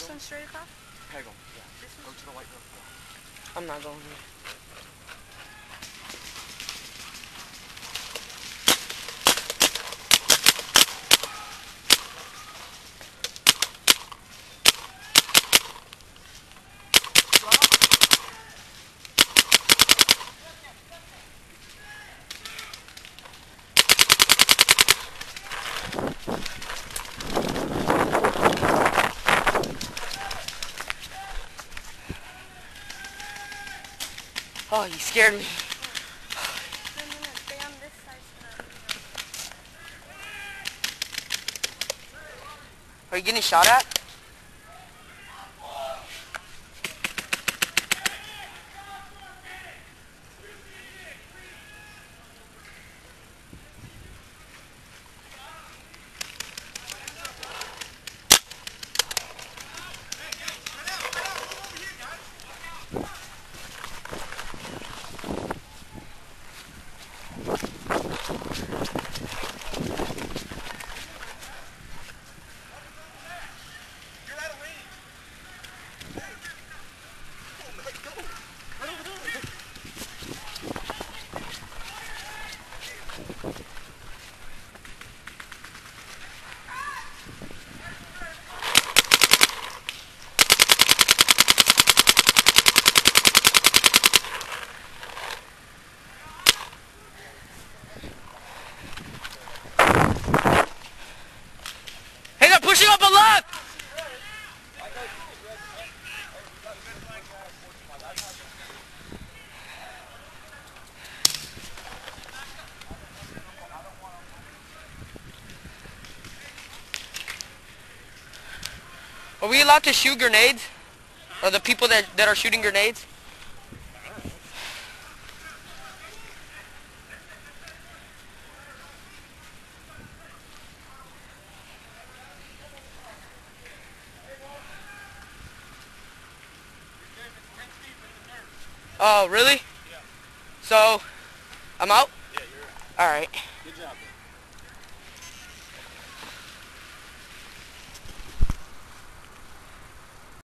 This one straight across? Peg 'em. Yeah. This Go to the white road. I'm not going there. Oh, you scared me. Are you getting shot at? Are we allowed to shoot grenades? Or the people that, that are shooting grenades? Oh, really? So, I'm out? Yeah, you're Alright. Good job, man.